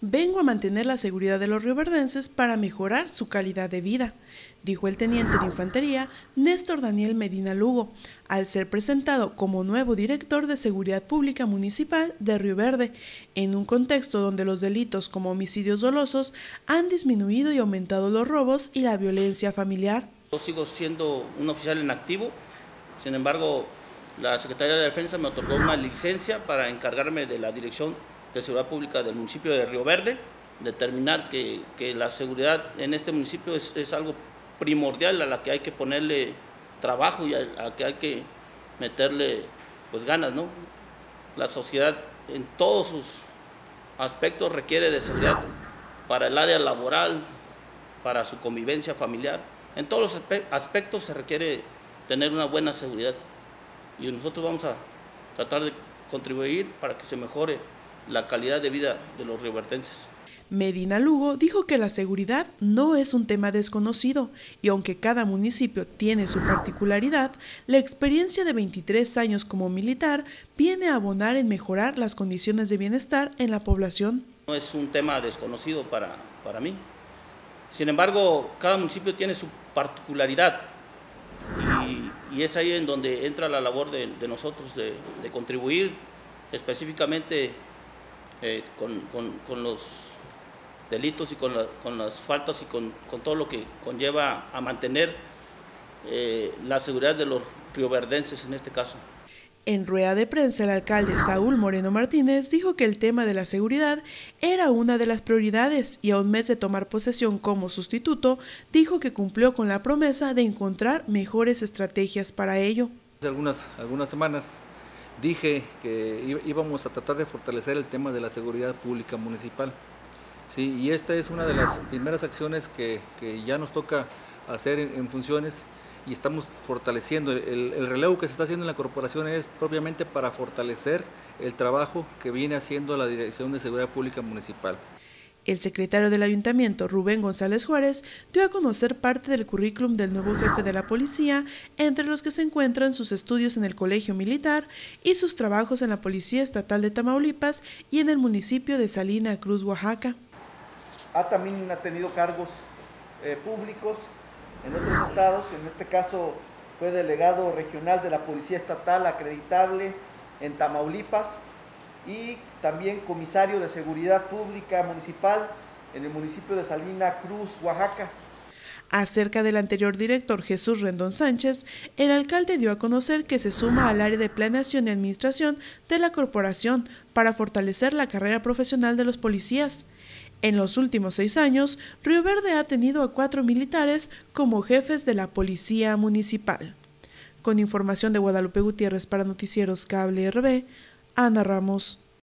vengo a mantener la seguridad de los rioverdenses para mejorar su calidad de vida, dijo el teniente de infantería Néstor Daniel Medina Lugo, al ser presentado como nuevo director de Seguridad Pública Municipal de Río Verde, en un contexto donde los delitos como homicidios dolosos han disminuido y aumentado los robos y la violencia familiar. Sigo siendo un oficial en activo, sin embargo, la Secretaría de Defensa me otorgó una licencia para encargarme de la dirección de seguridad pública del municipio de Río Verde, determinar que, la seguridad en este municipio es, algo primordial a la que hay que ponerle trabajo y a, la que hay que meterle pues ganas, ¿no? La sociedad en todos sus aspectos requiere de seguridad para el área laboral, para su convivencia familiar. En todos los aspectos se requiere tener una buena seguridad y nosotros vamos a tratar de contribuir para que se mejore la calidad de vida de los riovertenses. Medina Lugo dijo que la seguridad no es un tema desconocido y aunque cada municipio tiene su particularidad, la experiencia de 23 años como militar viene a abonar en mejorar las condiciones de bienestar en la población. No es un tema desconocido para, para mí. Sin embargo, cada municipio tiene su particularidad y, es ahí en donde entra la labor de, nosotros de, contribuir específicamente eh, con, los delitos y con, las faltas y con, todo lo que conlleva a mantener eh, la seguridad de los rioverdenses en este caso. En rueda de prensa, el alcalde Saúl Moreno Martínez dijo que el tema de la seguridad era una de las prioridades y a un mes de tomar posesión como sustituto, dijo que cumplió con la promesa de encontrar mejores estrategias para ello. Hace algunas, algunas semanas dije que íbamos a tratar de fortalecer el tema de la seguridad pública municipal. Sí, y esta es una de las primeras acciones que, ya nos toca hacer en funciones y estamos fortaleciendo. El, relevo que se está haciendo en la corporación es propiamente para fortalecer el trabajo que viene haciendo la Dirección de Seguridad Pública Municipal. El secretario del ayuntamiento, Rubén González Juárez, dio a conocer parte del currículum del nuevo jefe de la policía, entre los que se encuentran sus estudios en el Colegio Militar y sus trabajos en la Policía Estatal de Tamaulipas y en el municipio de Salina Cruz, Oaxaca. Ha también tenido cargos eh, públicos en otros estados, en este caso fue delegado regional de la Policía Estatal acreditable en Tamaulipas y también comisario de Seguridad Pública Municipal en el municipio de Salina Cruz, Oaxaca. Acerca del anterior director Jesús Rendón Sánchez, el alcalde dio a conocer que se suma al área de planeación y administración de la corporación para fortalecer la carrera profesional de los policías. En los últimos seis años, Río Verde ha tenido a cuatro militares como jefes de la Policía Municipal. Con información de Guadalupe Gutiérrez para Noticieros Cable RB, Ana Ramos.